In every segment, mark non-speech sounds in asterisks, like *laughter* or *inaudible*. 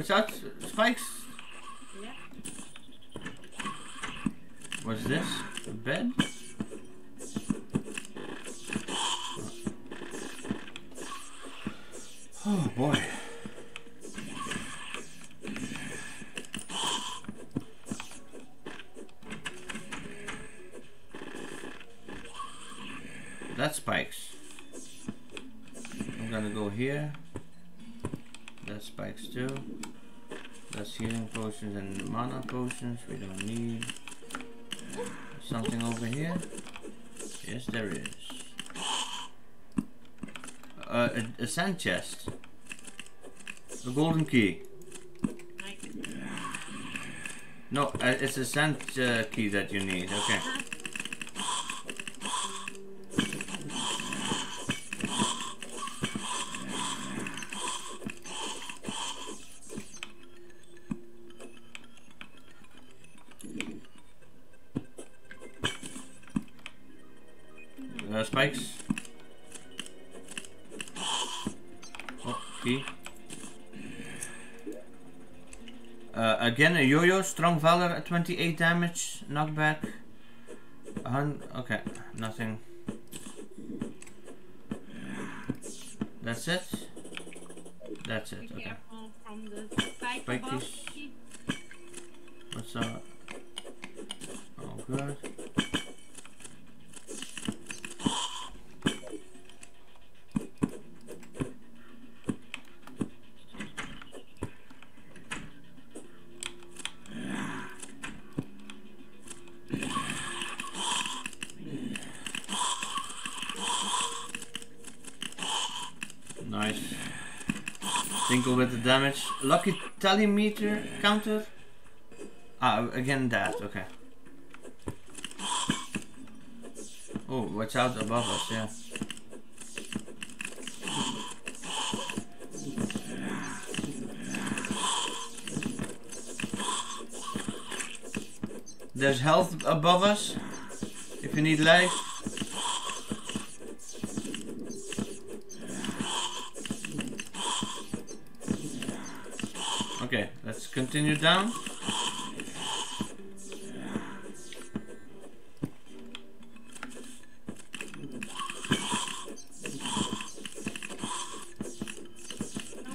Without spikes? Yeah. What's this? A bed? Oh boy. That spikes. I'm gonna go here. That spikes too. That's healing potions and mana potions we don't need. Something over here? Yes, there is. Uh, a, a sand chest. A golden key. No, uh, it's a sand uh, key that you need. Okay. Again, a yo-yo, strong valor at 28 damage, knockback. Okay, nothing. That's it. That's it. Okay. spike Spike above. is- Keep- What's up? Oh, good. Nice. Tinkle with the damage. Lucky tally meter counter. Ah, again that, okay. Oh, watch out above us, yeah. There's health above us. If you need life. Okay, let's continue down. So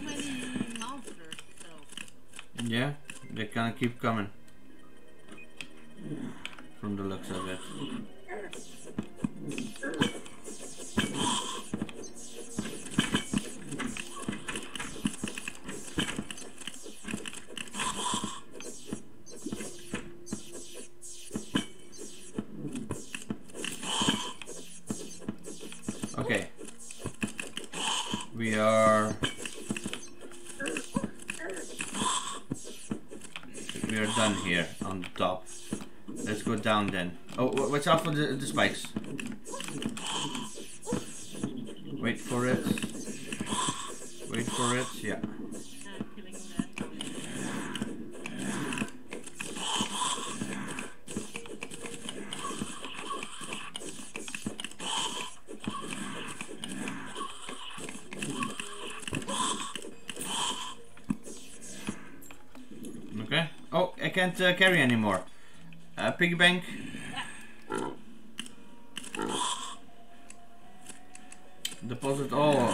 many monsters, so. Yeah, they of keep coming. Then. Oh, wh- watch out for the, the spikes. Wait for it. Wait for it. Yeah. Uh, killing that. Okay. Oh, I can't uh, carry anymore. Uh, piggy bank. Deposit all.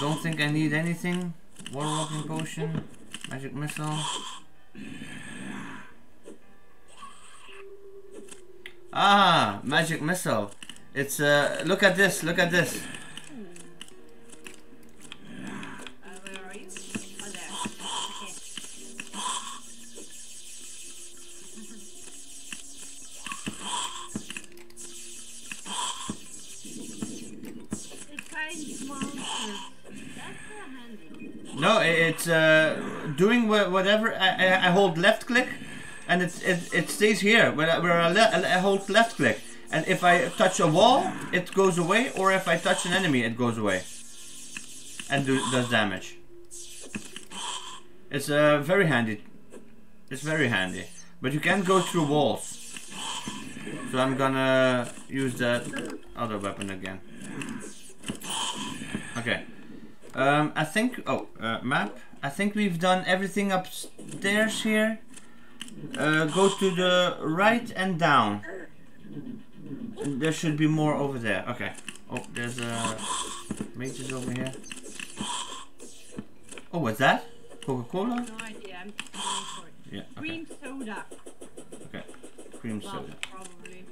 Don't think I need anything. Water walking potion. Magic missile. Ah, magic missile. It's uh look at this, look at this. Uh, where are you? Oh, there. Okay. It finds monsters. That's uh, handy. No, i- it's uh, doing wha- whatever. I, I, hold left click, and it's, it it stays here. Where I, where I, I hold left click, and if I touch a wall, it goes away, or if I touch an enemy, it goes away, and do, does damage. It's uh, very handy. It's very handy, but you can't go through walls. So I'm gonna use that other weapon again. Okay. Um, I think. Oh, uh, map. I think we've done everything upstairs here. Uh, go to the right and down. There should be more over there. Okay. Oh, there's a uh, mages over here. Oh, what's that? Coca-Cola? No idea. I'm for it. Yeah. Okay. Green soda. Okay. Cream Well, soda. probably.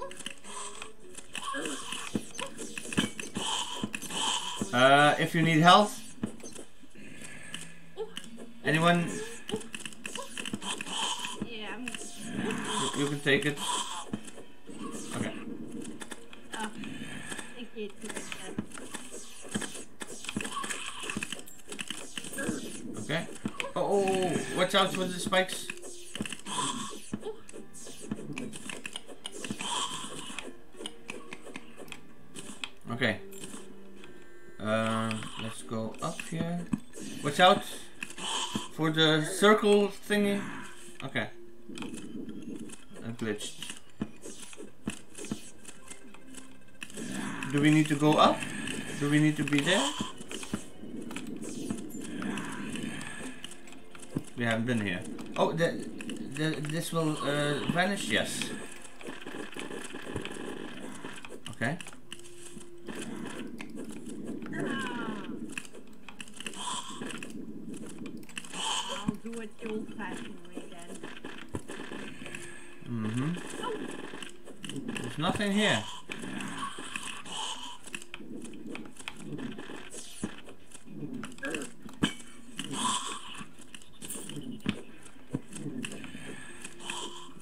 Uh, if you need health. Anyone? Yeah, I'm. You, you can take it. Okay. Thank you. Okay. Oh, oh, oh, oh, watch out for the spikes. Okay. Uh, let's go up here. Watch out for the circle thingy. Okay. I glitched. Do we need to go up? Do we need to be there? We haven't been here. Oh, the, the, this will uh, vanish? Yes. Okay. I'll do it the old-fashioned way then. Mm-hmm. There's nothing here.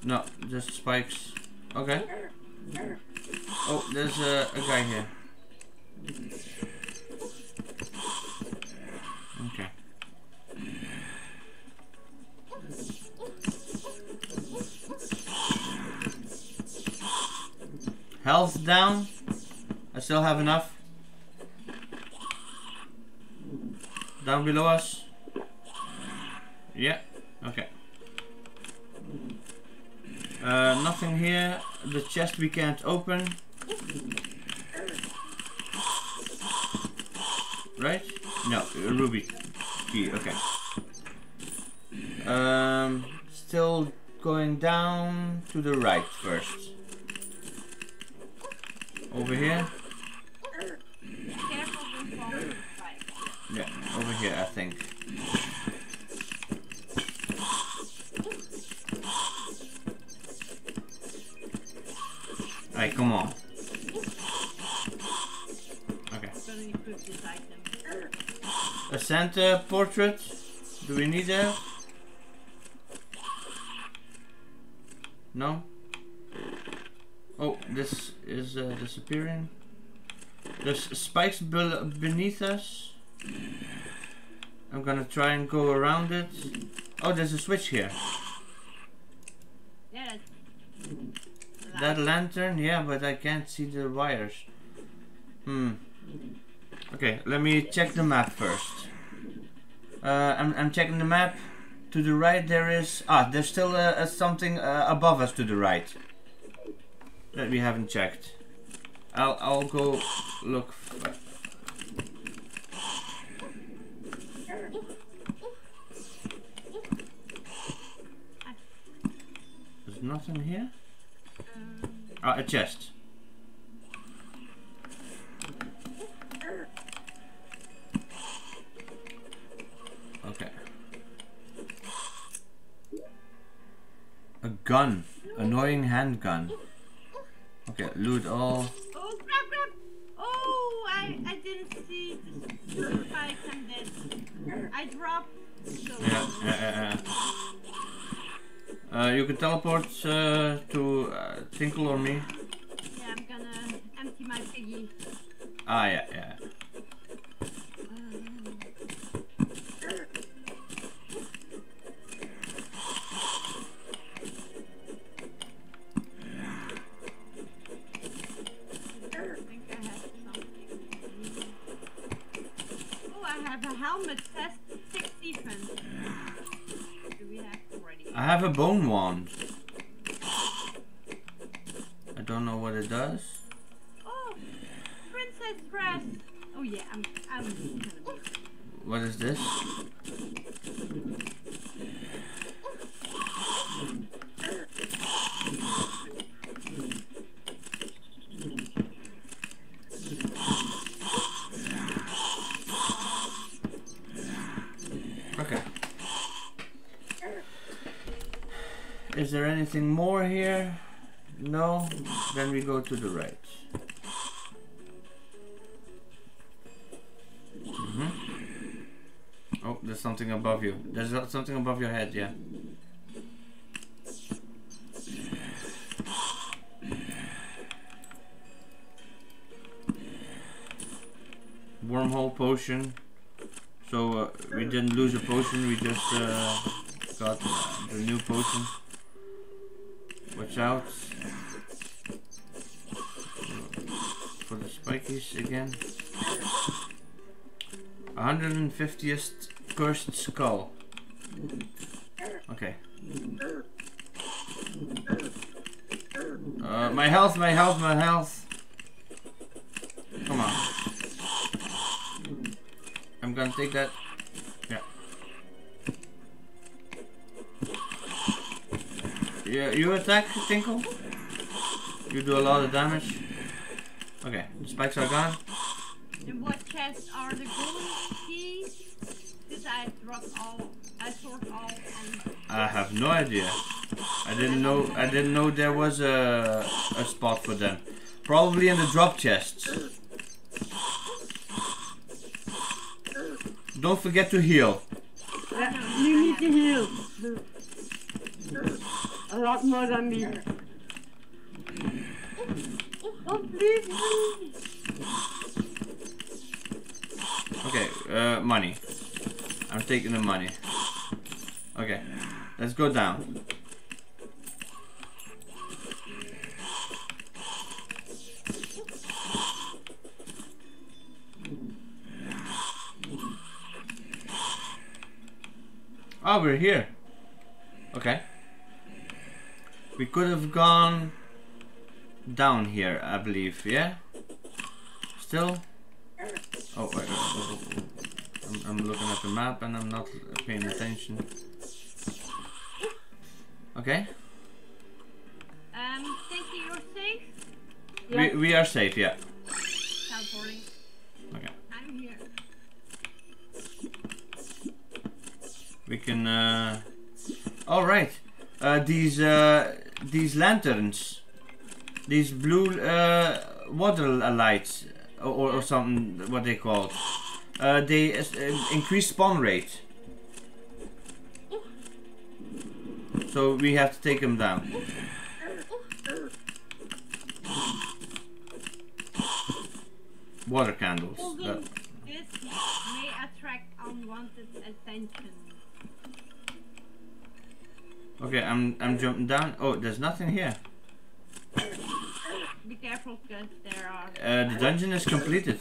No, just spikes. Okay. Oh, there's a, a guy here. Okay. Health down. I still have enough. Down below us. Yeah. Okay. Uh, nothing here. The chest we can't open. Right? No, ruby key. Okay. Um, still going down to the right first. Over here? Portrait? Do we need that? No? Oh, this is uh, disappearing. There's spikes bel beneath us. I'm gonna try and go around it. Oh, there's a switch here. Yeah. That lantern, yeah, but I can't see the wires. Hmm. Okay, let me check the map first. Uh, I'm, I'm checking the map. To the right there is... Ah, there's still uh, uh, something uh, above us to the right. That we haven't checked. I'll, I'll go look... There's nothing here? Um, Ah, a chest. Okay. A gun. Annoying handgun. Okay, loot all. oh, crap, crap! Oh, I, I didn't see the spike and then I dropped. So Yeah, yeah, yeah, yeah. Uh, you can teleport uh, to uh, Tinkle or me. yeah, I'm gonna empty my piggy. Ah, yeah, yeah. Um, I think I have something. Oh, I have a helmet test six defense. Do we have already? I have a bone wand. I don't know what it does. Oh, princess dress. Oh yeah, I'm I'm gonna be. what is this? Okay. Is there anything more here? No? Then we go to the right. Mhm. Oh, there's something above you. There's something above your head, yeah. Wormhole potion. So uh, we didn't lose a potion, we just uh, got the new potion. Watch out. Spikies again. 150th cursed skull. Okay. Uh, my health, my health, my health. Come on. I'm gonna take that. Yeah. Yeah, you attack, Tinkle? You do a lot of damage. Okay, the spikes are gone. In what chest are the golden keys? Did I drop all? I sort all I have no idea. I didn't know. I didn't know there was a a spot for them. Probably in the drop chests. Don't forget to heal. Yeah, you need to heal. A lot more than me. Okay, uh, money. I'm taking the money. Okay, let's go down. Oh, we're here. Okay. We could have gone down here, I believe, yeah? Still? Oh, wait. I'm, I'm looking at the map and I'm not paying attention. Okay, um thinking you're safe? Yeah. we, we are safe, yeah. Teleporting. Okay. I'm here. We can. Uh... All right. Uh, these uh, these lanterns, these blue uh, water lights, or, or something. What they called? Uh, they uh, increase spawn rate. So we have to take them down. Water candles. Although that- this may attract unwanted attention. okay, I'm I'm jumping down. Oh, there's nothing here. Be careful because there are Uh, the dungeon is completed.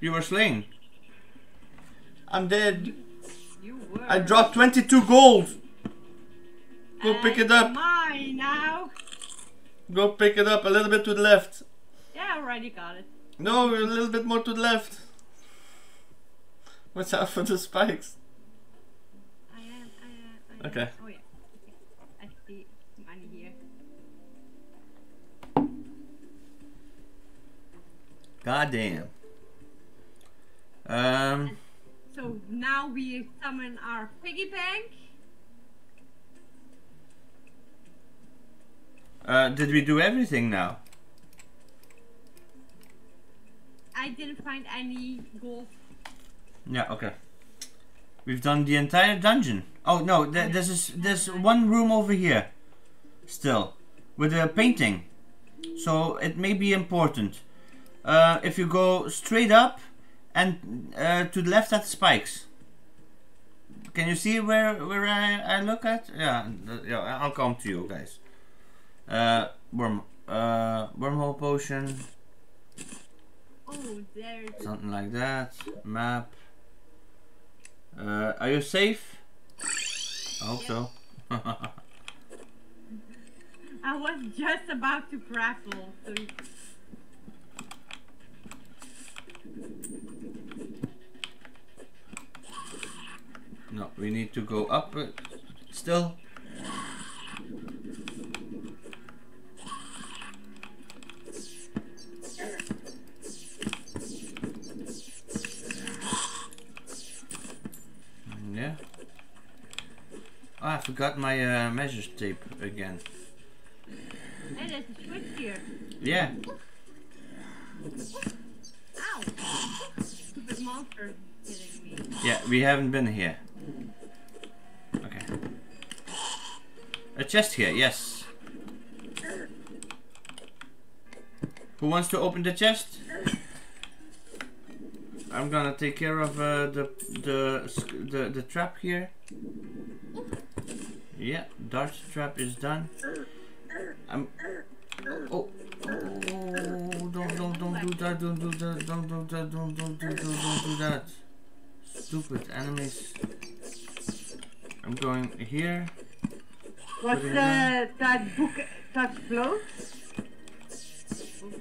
You were slain. I'm dead. you were I dropped 22 gold. Go And pick it up. Mine now. Go pick it up a little bit to the left. Yeah, I already got it. No, a little bit more to the left. What's out for the spikes. I am. I am. I am. Okay. Yeah. Okay. God damn. Um, So now we summon our piggy bank. uh, did we do everything now? I didn't find any gold. Yeah, okay. We've done the entire dungeon. Oh no, th- this is there's one room over here, still, with a painting. So it may be important. Uh, if you go straight up and uh, to the left at the spikes. Can you see where where I, I look at? Yeah, yeah. I'll come to you guys. Uh, worm, uh, wormhole potion, Oh, there's. something like that. Map. Uh, are you safe? I hope so. *laughs* I was just about to grapple. So No, we need to go up uh, still. Mm, Yeah. Oh, I forgot my uh, measure tape again. Hey, there's a switch here. Yeah. Ow! Stupid monster hitting me. Yeah, we haven't been here. Okay. A chest here, yes. Who wants to open the chest? I'm gonna take care of uh, the the the the trap here. Yeah, dart trap is done. I'm. Oh, oh, don't don't don't do that! Don't do that! Don't do that! Don't don't do don't, don't do that! Stupid enemies. I'm going here. What's uh, that book that floats?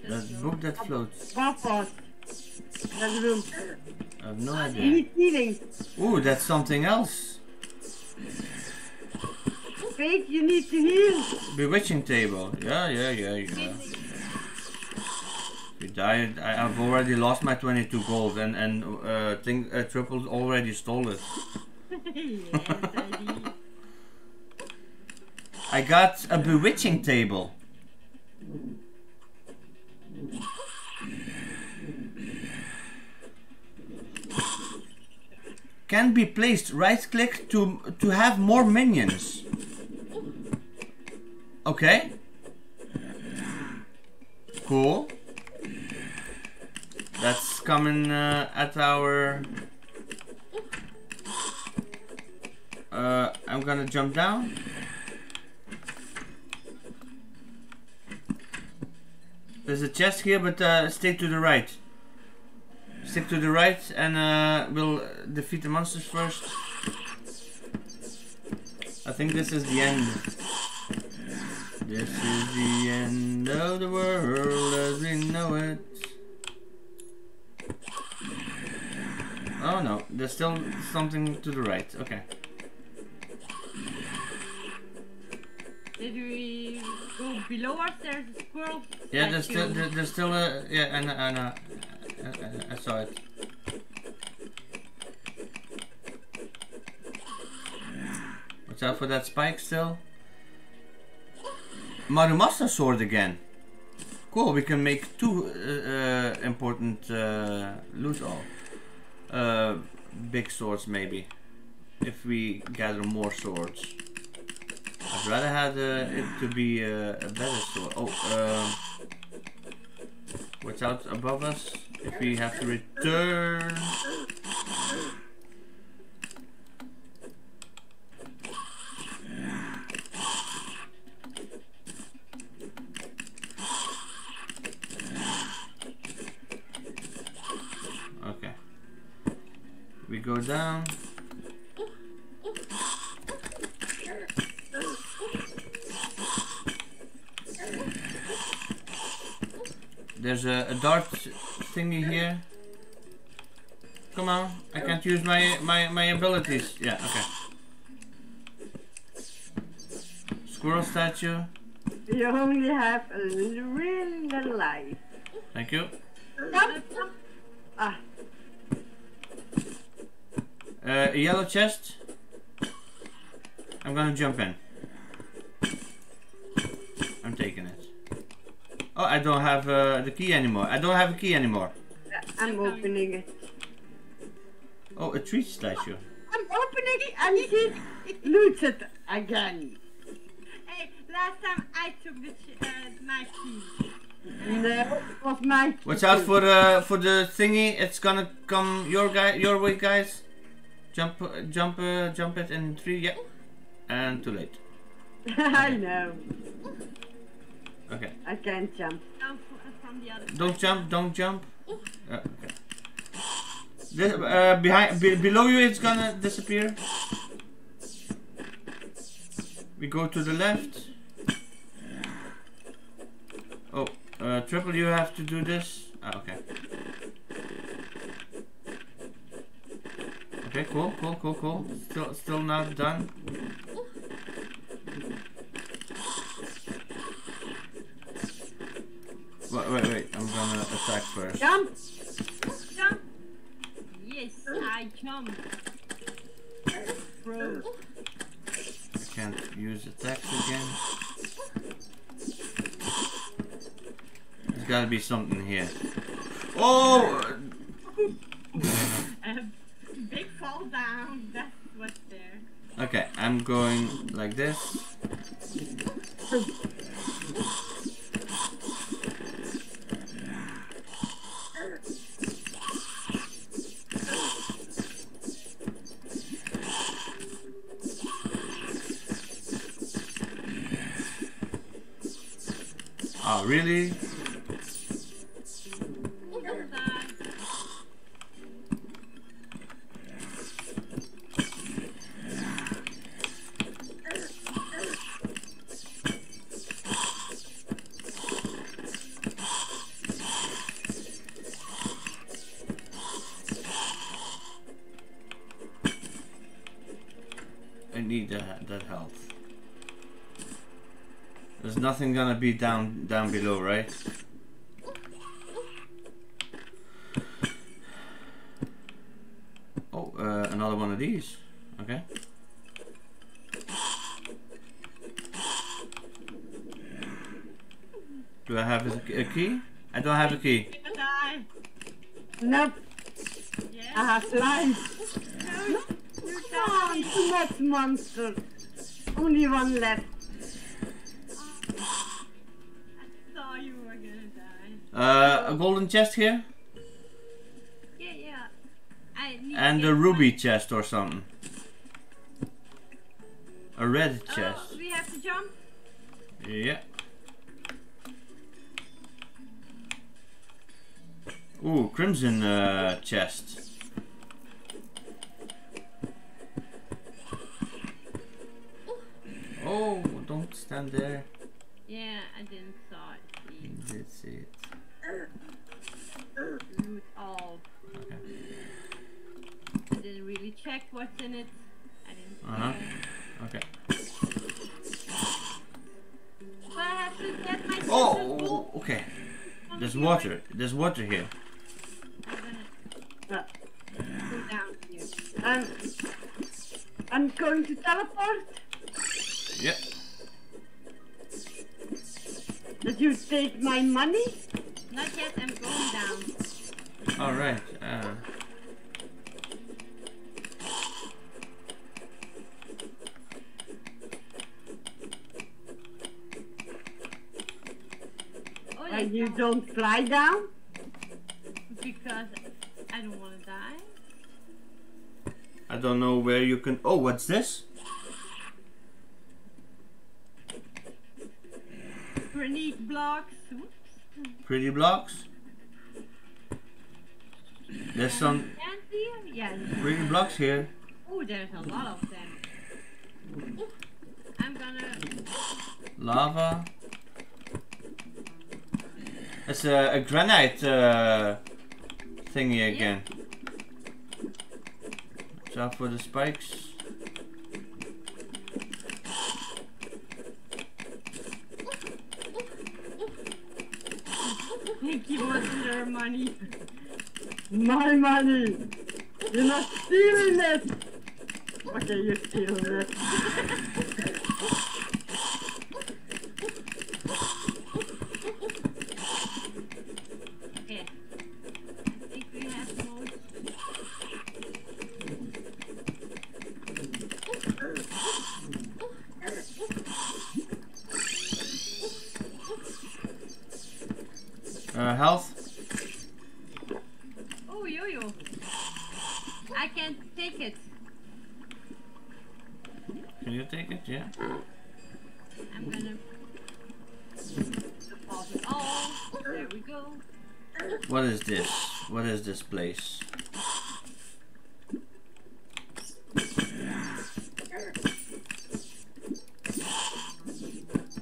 That book that floats. Barpos. That room. I have no idea. need healing. Ooh, that's something else. Faith, you need to heal. Bewitching table. Yeah, yeah, yeah, yeah. We died. I, I've already lost my 22 gold, and and uh, think uh, triple already stole it. *laughs* *laughs* yes. I got a bewitching table. Can be placed. Right click to to have more minions. Okay. Cool. That's coming uh, at our. Uh, I'm gonna jump down. There's a chest here, but uh, stay to the right. Stick to the right, and uh, we'll defeat the monsters first. I think this is the end. This is the end of the world as we know it. Oh no, there's still something to the right. Okay. Go below us? There's a squirrel. Yeah, there's still there's still a yeah, and and I, I, I saw it. Watch out for that spike still. Muramasa sword again. Cool, we can make two uh, uh, important uh, loot all. Uh, big swords maybe. If we gather more swords. I'd rather have it to be a better sword. Oh, um, what's out above us? If we have to return. Okay. We go down. There's a, a dart thingy here. Come on, I can't use my my my abilities. Yeah, okay. Squirrel statue. You only have a really little life. Thank you. Ah, Uh, a yellow chest. I'm gonna jump in. I'm taking it. Oh, I don't have uh, the key anymore. I don't have a key anymore. I'm opening it. Oh, a tree statue. I'm opening it and he loots it again. Hey, last time I took the ch- uh, my key. No, it was my Watch out for the for the thingy. It's gonna come your guy your way, guys. Jump, uh, jump, uh, jump it in three. Yeah, and too late. *laughs* I know. Okay. I can't jump. Down f- uh, from the other Don't jump. Don't jump. Uh, okay. This, uh, behind, be, below you, it's gonna disappear. We go to the left. Oh, uh, triple, you have to do this. Ah, okay. Okay, cool, cool, cool, cool. Still, still not done. Wait, wait, wait. I'm attack first. Jump. Jump. Yes, I jump. Bro. I can't use attacks again. There's gotta be something here. Oh! *laughs* Big fall down. That's what's there. Okay, I'm going like this. Nothing gonna be down down below, right? Oh, uh, another one of these. Okay. Do I have a, a key? I don't have a key. Nope. Yes. I have slime. No, you Come on, die. too monster. Only one left. A golden chest here, Yeah, yeah. I need and a ruby one. chest or something. A red chest. Oh, we have to jump. Yeah. Ooh, crimson uh, chest. Oh, don't stand there. Yeah, I didn't saw it. Did See, it. loot all. Okay. I didn't really check what's in it. I didn't. Uh-huh. it. Okay. So I have to get my sisters Oh, okay. There's water. There's water here. I'm gonna Uh, go down here. I'm, I'm going to teleport. Yeah. Did you take my money? Not yet. I'm going down. All right. Uh, And there's you don't fly down? because I don't want to die. I don't know where you can. Oh, what's this? Pretty blocks. Oops. Pretty blocks. There's some Can't see? Yeah. pretty blocks here. Oh, there's a lot of them. I'm gonna. Lava. It's a, a granite uh, thingy again. Watch out for the spikes. think you want their money. My money. You're not stealing it. Okay, you're stealing it. *laughs* Okay. I think we have most. Uh, health. Oh, yo yo. I can't take it. Can you take it? Yeah. I'm gonna. Deposit all. There we go. What is this? What is this place?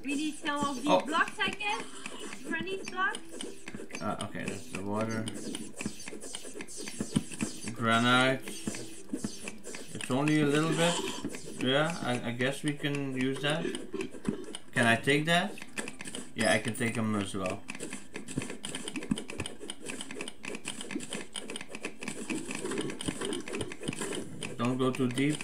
We need some of these Oh. blocks, I guess. Granite blocks. Uh, okay, that's the water. Granite. It's only a little bit. Yeah, I, I guess we can use that. Can I take that? Yeah, I can take them as well. Don't go too deep.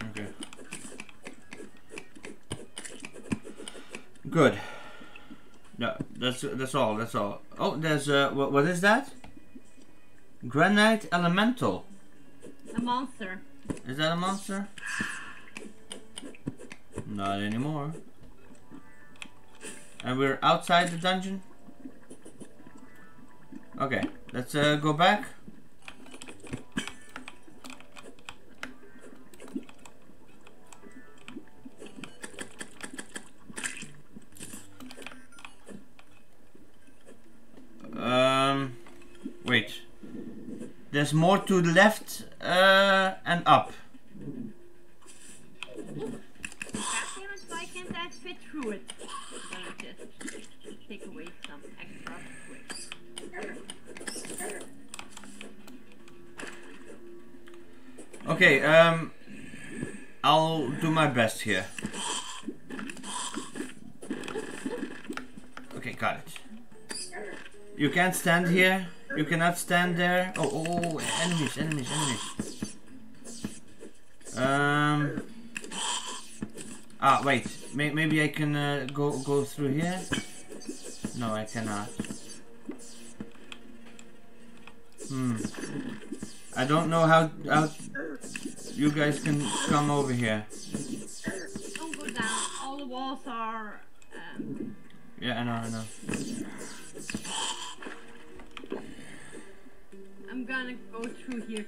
Okay. Good. No, that's that's all. That's all. Oh, there's uh, what, what is that? Granite elemental. A monster. Is that a monster? Not anymore. And we're outside the dungeon. Okay, let's uh, go back. Um, wait. There's more to the left uh, and up. Okay, um, I'll do my best here. Okay, got it. You can't stand here. You cannot stand there. Oh, oh, oh, enemies, enemies, enemies. Um. Ah, wait. May maybe I can uh, go go through here. No, I cannot. Hmm. I don't know how how you guys can come over here. Don't go down. All the walls are. Um, Yeah, I know, I know. Through here.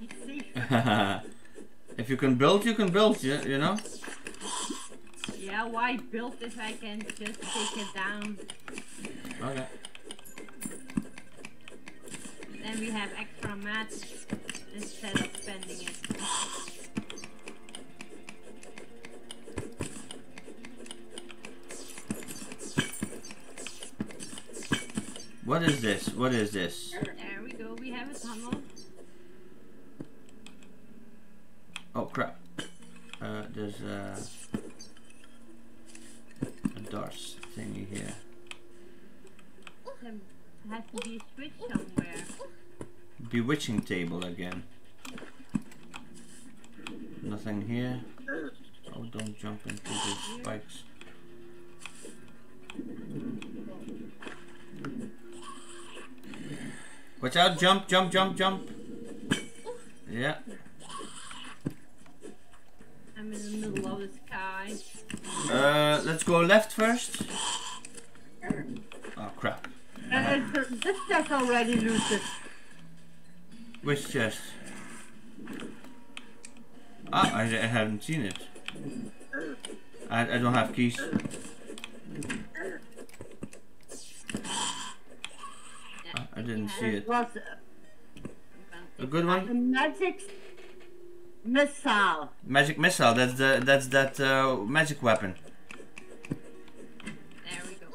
It's safe. *laughs* if you can build, you can build. You, you know. yeah, why build if I can just take it down? Okay. Then we have extra mats instead of spending it. What is this? What is this? There we go. We have a tunnel. Oh crap. Uh, there's uh, a Dars thingy here. There has to be a switch somewhere. Bewitching table again. Nothing here. Oh, don't jump into the spikes. Watch out! Jump! Jump! Jump! Jump! Yeah. In the middle of the sky. Uh, let's go left first. Oh crap! Uh, this chest already looted. Which chest? Ah, I, I haven't seen it. I, I don't have keys. Ah, I didn't see It. A good one? Magic missile. Magic missile. That's the that's that uh, magic weapon. There we go.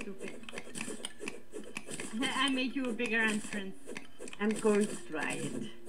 Stupid. *laughs* I made you a bigger entrance. I'm going to try it.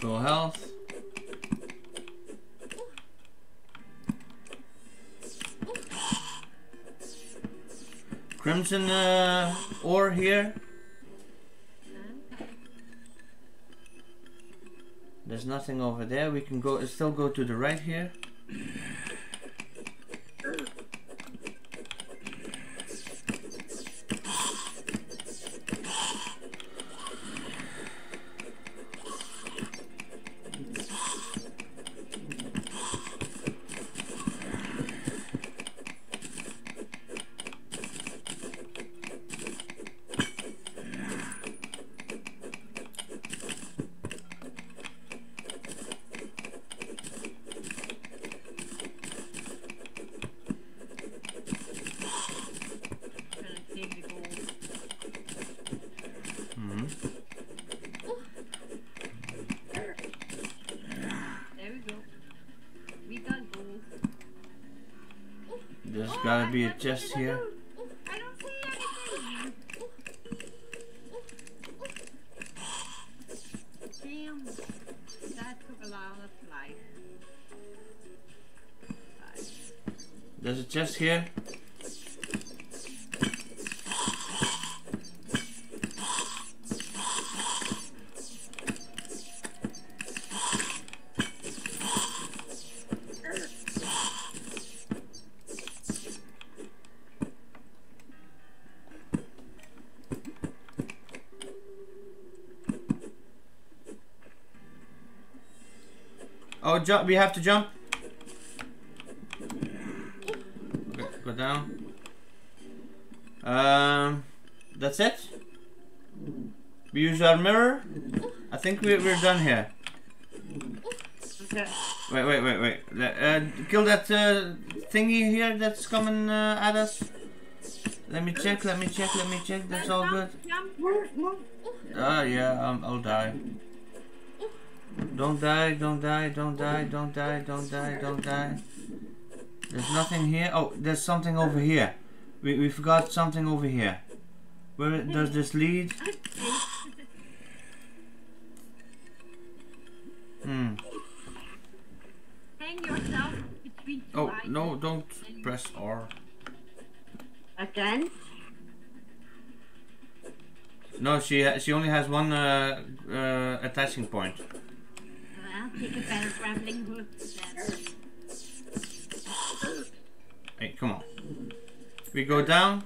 full health. Crimson uh, ore here. There's nothing over there. We can go still go to the right here. There's gotta be a chest here. don't- I don't see anything. Damn. That took a lot of life. Life. There's a chest here. Jump! We have to jump. Go down. Um, that's it. We use our mirror. I think we, we're done here. Wait, wait, wait, wait. Uh, kill that uh, thingy here that's coming uh, at us. Let me check. Let me check. Let me check. That's all good. Jump. Move, move. Ah, yeah. Um, I'll die. Don't die. Don't die. Don't die. Don't die. Don't die. Don't die. There's nothing here. Oh, there's something over here. We we forgot something over here. Where does this lead? Hmm. Hang yourself between two Oh no! Don't press R. Again? No, she she only has one uh, uh, attaching point. Hey, come on. We go down.